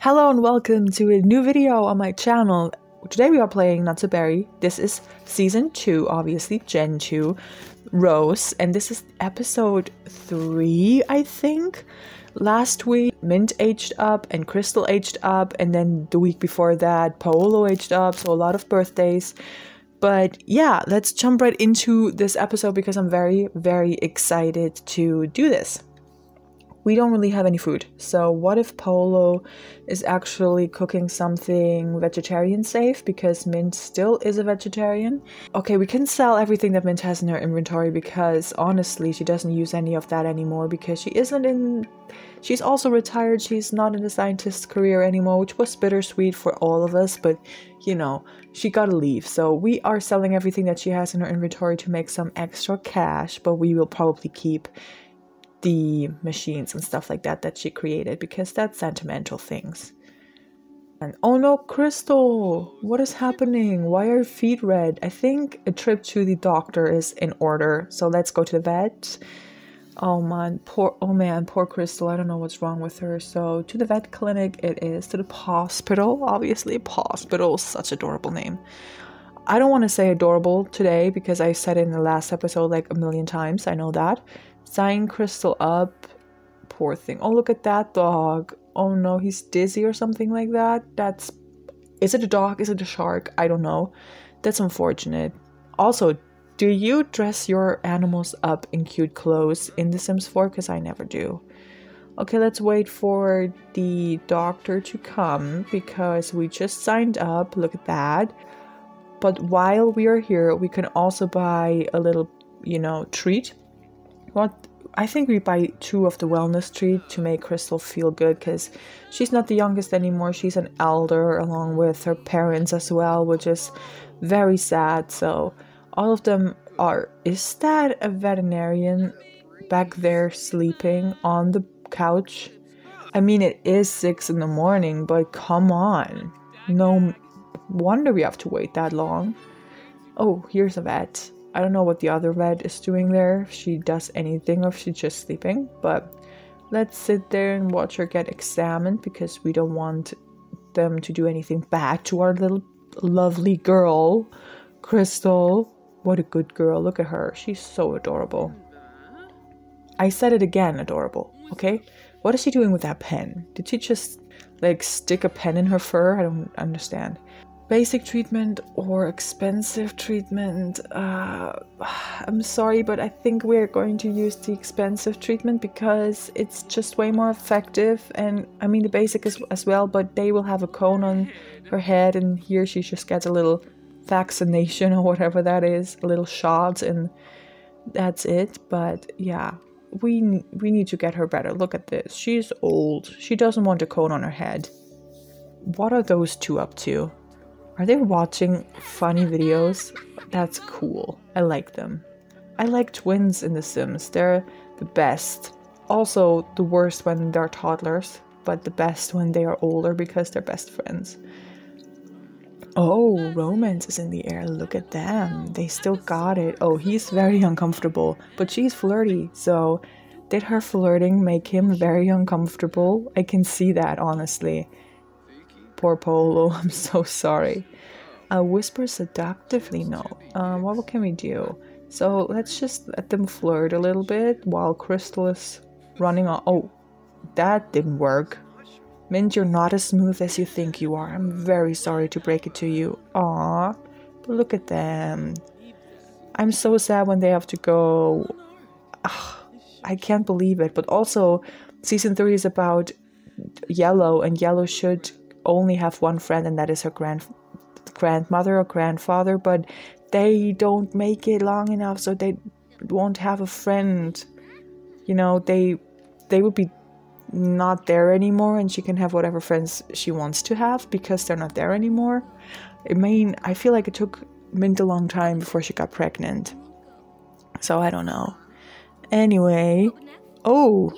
Hello and welcome to a new video on my channel. Today we are playing Not So Berry. This is season 2, obviously, Gen 2, Rose, and this is episode 3, I think. Last week, Mint aged up and Crystal aged up, and then the week before that, Paolo aged up, so a lot of birthdays. But yeah, let's jump right into this episode because I'm very, very excited to do this we don't really have any food. So, what if Paolo is actually cooking something vegetarian safe because Mint still is a vegetarian? Okay, we can sell everything that Mint has in her inventory because honestly, she doesn't use any of that anymore because she isn't in. She's also retired. She's not in the scientist career anymore, which was bittersweet for all of us, but you know, she gotta leave. So, we are selling everything that she has in her inventory to make some extra cash, but we will probably keep the machines and stuff like that that she created because that's sentimental things. And oh no, Crystal, what is happening? Why are your feet red? I think a trip to the doctor is in order. So let's go to the vet. Oh man, poor oh man, poor Crystal. I don't know what's wrong with her. So to the vet clinic it is. To the hospital, obviously. Hospital, such adorable name. I don't want to say adorable today because I said it in the last episode like a million times. I know that. Sign Crystal up. Poor thing. Oh, look at that dog. Oh no, he's dizzy or something like that. That's. Is it a dog? Is it a shark? I don't know. That's unfortunate. Also, do you dress your animals up in cute clothes in The Sims 4? Because I never do. Okay, let's wait for the doctor to come because we just signed up. Look at that. But while we are here, we can also buy a little, you know, treat what I think we buy two of the wellness treat to make Crystal feel good because she's not the youngest anymore. She's an elder along with her parents as well, which is very sad. So all of them are. Is that a veterinarian back there sleeping on the couch? I mean, it is six in the morning, but come on. No wonder we have to wait that long. Oh, here's a vet. I don't know what the other vet is doing there, if she does anything or if she's just sleeping, but let's sit there and watch her get examined because we don't want them to do anything bad to our little lovely girl, Crystal. What a good girl. Look at her. She's so adorable. I said it again, adorable. Okay? What is she doing with that pen? Did she just like stick a pen in her fur? I don't understand basic treatment or expensive treatment. Uh, I'm sorry, but I think we're going to use the expensive treatment because it's just way more effective. And I mean, the basic is as well, but they will have a cone on her head, and here she just gets a little vaccination or whatever that is, a little shot, and that's it. But yeah. We, we need to get her better. Look at this. She's old. She doesn't want a cone on her head. What are those two up to? Are they watching funny videos? That's cool. I like them. I like twins in The Sims. They're the best. Also, the worst when they're toddlers, but the best when they are older because they're best friends. Oh, romance is in the air. Look at them. They still got it. Oh, he's very uncomfortable, but she's flirty. So, did her flirting make him very uncomfortable? I can see that, honestly. Poor Polo, I'm so sorry. Uh, whisper seductively, no. Um, what can we do? So let's just let them flirt a little bit while Crystal is running on. Oh, that didn't work. Mint, you're not as smooth as you think you are. I'm very sorry to break it to you. Aw, but look at them. I'm so sad when they have to go. Ugh, I can't believe it. But also, season 3 is about Yellow, and Yellow should only have one friend, and that is her grand grandmother or grandfather, but they don't make it long enough, so they won't have a friend. You know, they they would be not there anymore, and she can have whatever friends she wants to have because they're not there anymore. I mean, I feel like it took Mint a long time before she got pregnant, so I don't know. Anyway, oh,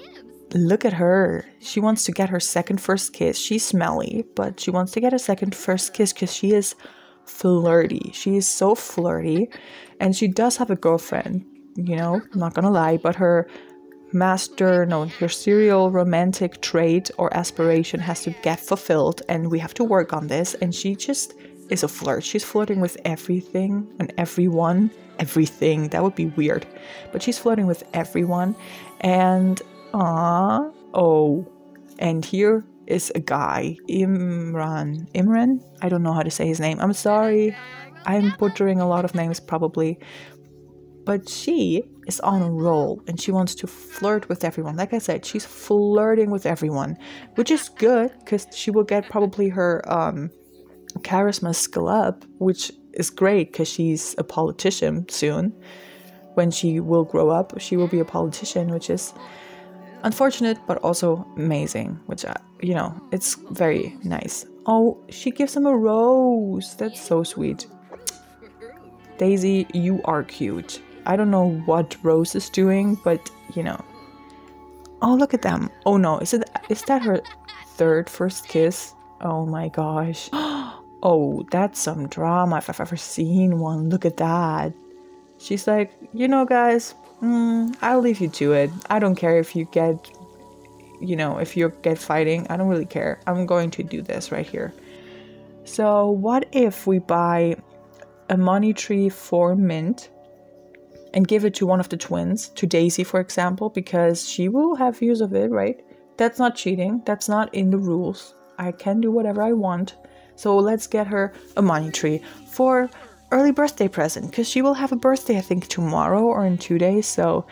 Look at her. She wants to get her second first kiss. She's smelly, but she wants to get a second first kiss because she is flirty. She is so flirty. And she does have a girlfriend, you know, not gonna lie, but her master, no, her serial romantic trait or aspiration has to get fulfilled, and we have to work on this. And she just is a flirt. She's flirting with everything and everyone. Everything. That would be weird. But she's flirting with everyone. And, ah, oh. And here is a guy, Imran. Imran? I don't know how to say his name. I'm sorry. I'm butchering a lot of names probably. But she is on a roll and she wants to flirt with everyone. Like I said, she's flirting with everyone, which is good because she will get probably her um, charisma skill up, which is great because she's a politician soon. When she will grow up, she will be a politician, which is unfortunate but also amazing, which, uh, you know, it's very nice. Oh, she gives him a rose. That's so sweet. Daisy, you are cute. I don't know what Rose is doing, but you know. Oh, look at them. Oh no, is it is that her third first kiss? Oh my gosh. Oh, that's some drama if I've ever seen one. Look at that. She's like, you know, guys, mm, I'll leave you to it. I don't care if you get, you know, if you get fighting. I don't really care. I'm going to do this right here. So, what if we buy a money tree for Mint and give it to one of the twins, to Daisy, for example, because she will have use of it, right? That's not cheating. That's not in the rules. I can do whatever I want. So let's get her a money tree for early birthday present because she will have a birthday, I think, tomorrow or in two days. So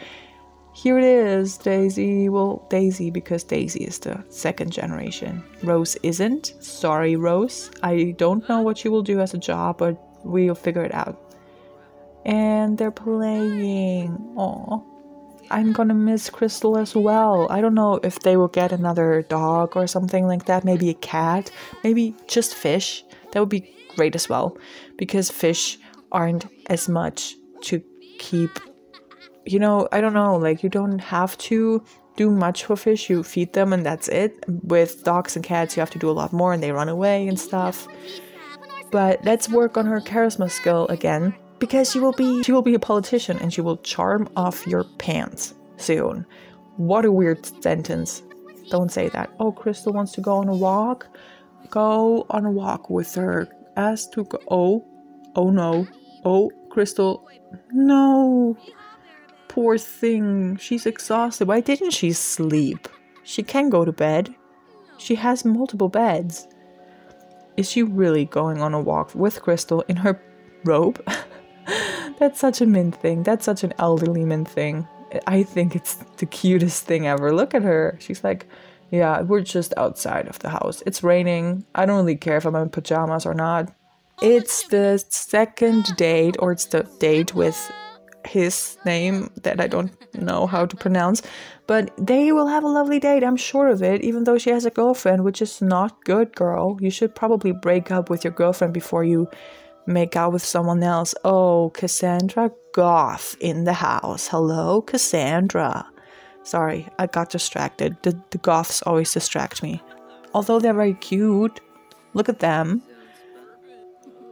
here it is, Daisy. Well, Daisy, because Daisy is the second generation. Rose isn't. Sorry, Rose. I don't know what she will do as a job, but we'll figure it out and they're playing. Oh, I'm gonna miss Crystal as well. I don't know if they will get another dog or something like that. Maybe a cat. Maybe just fish. That would be great as well, because fish aren't as much to keep. You know, I don't know. Like you don't have to do much for fish. You feed them and that's it. With dogs and cats, you have to do a lot more, and they run away and stuff. But let's work on her charisma skill again because she will be she will be a politician and she will charm off your pants soon. What a weird sentence. Don't say that. Oh, Crystal wants to go on a walk. Go on a walk with her. Ask to. Oh, oh no. Oh, Crystal. No. Poor thing. She's exhausted. Why didn't she sleep? She can go to bed. She has multiple beds. Is she really going on a walk with Crystal in her robe? That's such a Mint thing. That's such an elderly Mint thing. I think it's the cutest thing ever. Look at her. She's like, yeah, we're just outside of the house. It's raining. I don't really care if I'm in pajamas or not. It's the second date, or it's the date with his name that I don't know how to pronounce. But they will have a lovely date, I'm sure of it, even though she has a girlfriend, which is not good, girl. You should probably break up with your girlfriend before you make out with someone else. Oh, Cassandra Goth in the house. Hello, Cassandra. Sorry, I got distracted. The, the Goths always distract me. Although they're very cute. Look at them.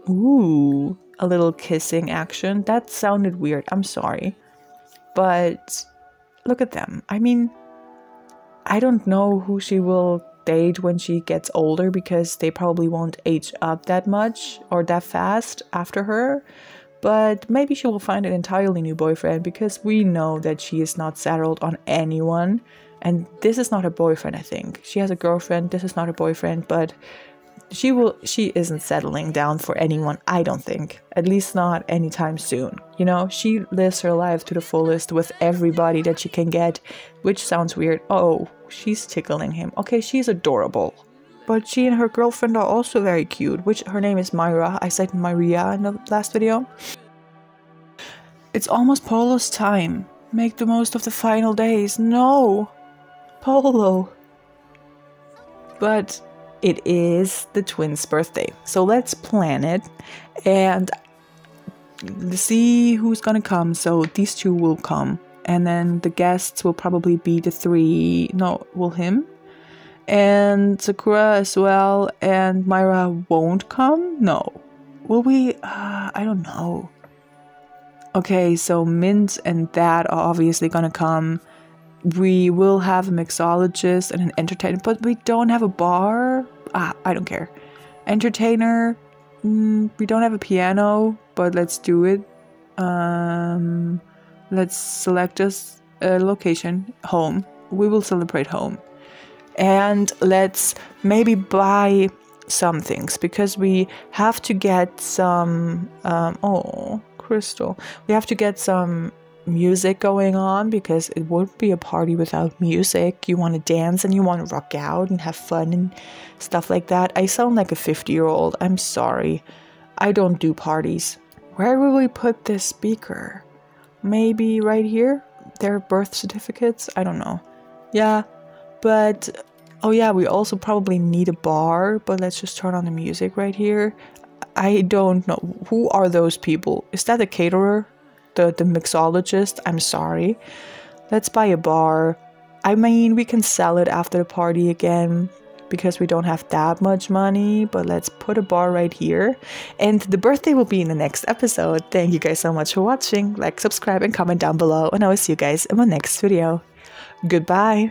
Ooh, a little kissing action. That sounded weird. I'm sorry. But look at them. I mean, I don't know who she will date when she gets older because they probably won't age up that much or that fast after her. But maybe she will find an entirely new boyfriend because we know that she is not settled on anyone. And this is not her boyfriend, I think. She has a girlfriend, this is not her boyfriend, but she will she isn't settling down for anyone i don't think. At least not anytime soon you know? She lives her life to the fullest with everybody that she can get which sounds weird. Oh she's tickling him. Okay she's adorable but she and her girlfriend are also very cute which her name is myra. I said maria in the last video. It's almost polo's time. Make the most of the final days. No! Polo but it is the twins' birthday. So let's plan it and see who's gonna come. So these two will come, and then the guests will probably be the three. No, will him and Sakura as well. And Myra won't come. No, will we? Uh, I don't know. Okay, so Mint and Dad are obviously gonna come. we will have a mixologist and an entertainer, but we don't have a bar. Ah, I don't care. Entertainer, mm, we don't have a piano, but let's do it. Um, let's select us a location, home. We will celebrate home. And let's maybe buy some things because we have to get some. Um, oh, crystal. We have to get some music going on because it won't be a party without music. You want to dance and you want to rock out and have fun and stuff like that. I sound like a 50 year old. I'm sorry. I don't do parties. Where will we put this speaker? Maybe right here? Their birth certificates? I don't know. Yeah, but oh yeah, we also probably need a bar, but let's just turn on the music right here. I don't know. Who are those people? Is that the caterer? The, the mixologist? I'm sorry. Let's buy a bar. I mean, we can sell it after the party again because we don't have that much money, but let's put a bar right here. And the birthday will be in the next episode. Thank you guys so much for watching. Like, subscribe, and comment down below. And I will see you guys in my next video. Goodbye.